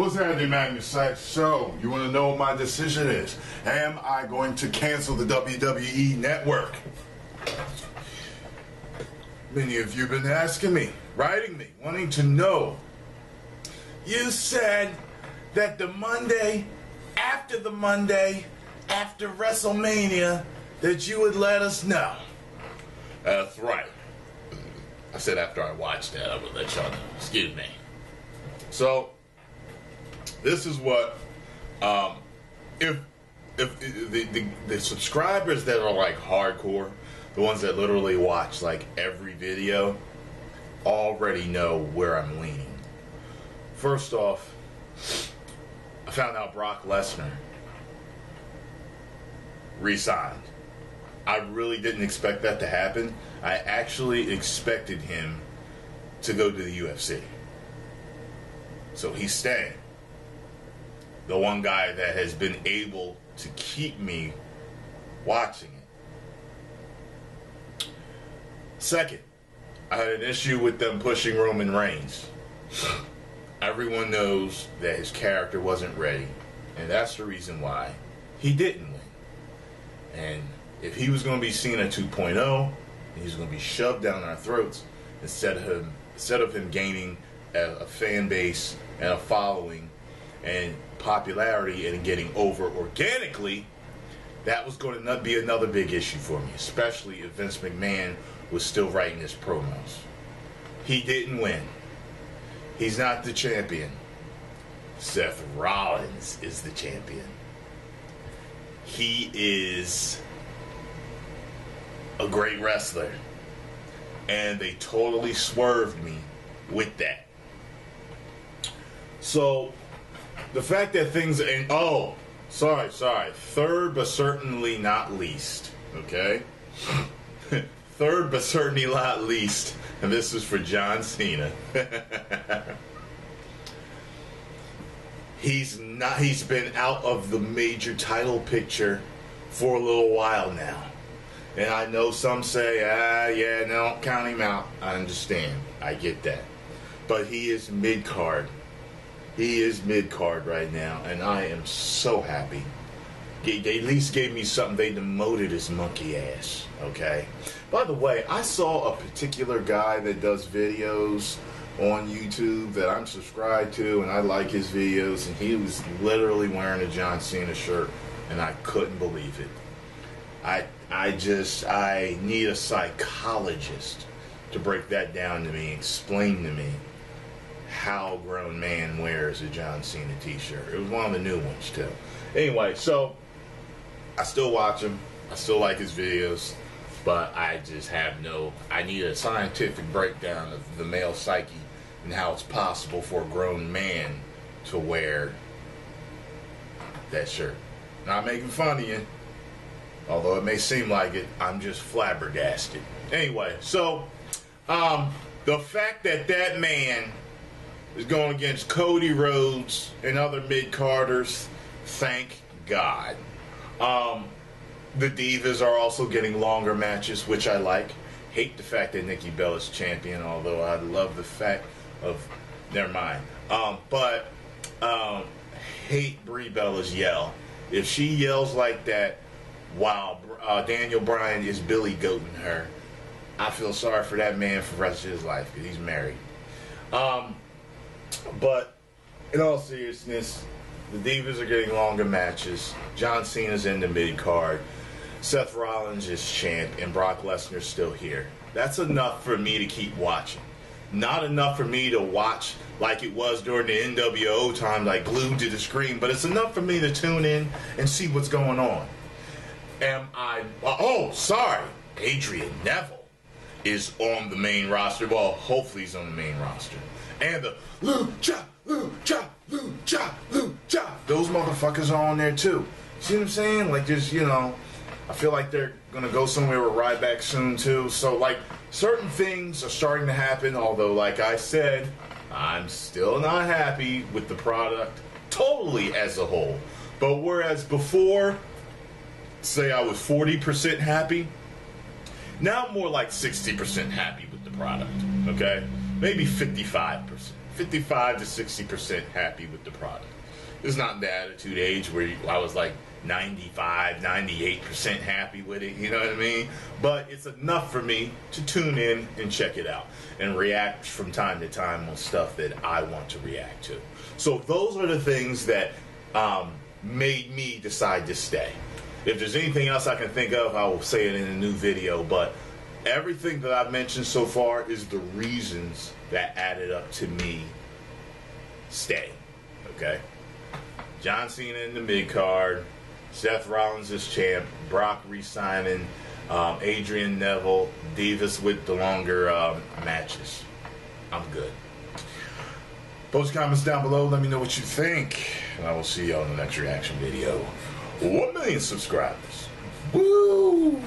What's happening, Magnus Sachs? So, you want to know what my decision is? Am I going to cancel the WWE Network? Many of you have been asking me, writing me, wanting to know. You said that the Monday after the Monday after WrestleMania that you would let us know. That's right. I said after I watched that, I would let y'all know. Excuse me. So, this is what um, if if the, the the subscribers that are like hardcore, the ones that literally watch like every video, already know where I'm leaning. First off, I found out Brock Lesnar resigned. I really didn't expect that to happen. I actually expected him to go to the UFC. So he's staying the one guy that has been able to keep me watching it. Second, I had an issue with them pushing Roman Reigns. Everyone knows that his character wasn't ready, and that's the reason why he didn't win. And if he was going to be Cena 2.0, he was going to be shoved down our throats instead of him, instead of him gaining a, a fan base and a following and popularity and getting over organically, that was going to be another big issue for me, especially if Vince McMahon was still writing his promos. He didn't win. He's not the champion. Seth Rollins is the champion. He is a great wrestler. And they totally swerved me with that. So the fact that things and oh, sorry, sorry. Third, but certainly not least. Okay. Third, but certainly not least, and this is for John Cena. he's not. He's been out of the major title picture for a little while now. And I know some say, ah, yeah, no, count him out. I understand. I get that. But he is mid card he is mid card right now, and I am so happy. They, they at least gave me something. They demoted his monkey ass. Okay. By the way, I saw a particular guy that does videos on YouTube that I'm subscribed to, and I like his videos, and he was literally wearing a John Cena shirt, and I couldn't believe it. I I just I need a psychologist to break that down to me, explain to me how grown man wears a John Cena t-shirt. It was one of the new ones too. Anyway, so I still watch him. I still like his videos, but I just have no. I need a scientific breakdown of the male psyche and how it's possible for a grown man to wear that shirt. Not making fun of you, although it may seem like it. I'm just flabbergasted. Anyway, so um, the fact that that man is going against Cody Rhodes and other mid carders. Thank God. Um, the Divas are also getting longer matches, which I like. Hate the fact that Nikki Bella Bella's champion, although I love the fact of. Never mind. Um, but um, hate Brie Bella's yell. If she yells like that while uh, Daniel Bryan is Billy goating her, I feel sorry for that man for the rest of his life because he's married. Um, but in all seriousness, the Divas are getting longer matches. John Cena's in the mid card. Seth Rollins is champ, and Brock Lesnar's still here. That's enough for me to keep watching. Not enough for me to watch like it was during the NWO time, like glued to the screen, but it's enough for me to tune in and see what's going on. Am I. Oh, sorry. Adrian Neville is on the main roster. Well, hopefully he's on the main roster and the Lucha, Lucha, Lucha, Lucha. Those motherfuckers are on there too. See what I'm saying? Like just, you know, I feel like they're gonna go somewhere with Ryback soon too. So like certain things are starting to happen, although like I said, I'm still not happy with the product totally as a whole. But whereas before, say I was 40% happy, now I'm more like 60% happy with the product. Okay? Maybe 55%, 55 to 60% happy with the product. It's not the attitude age where I was like 95, 98% happy with it, you know what I mean? But it's enough for me to tune in and check it out and react from time to time on stuff that I want to react to. So those are the things that um, made me decide to stay. If there's anything else I can think of, I will say it in a new video, but everything that I've mentioned so far is the reasons that added up to me stay. Okay? John Cena in the mid card, Seth Rollins is champ, Brock re-signing, um, Adrian Neville, Divas with the longer um, matches. I'm good. Post comments down below. Let me know what you think, and I will see you on the next reaction video. One million subscribers. Woo!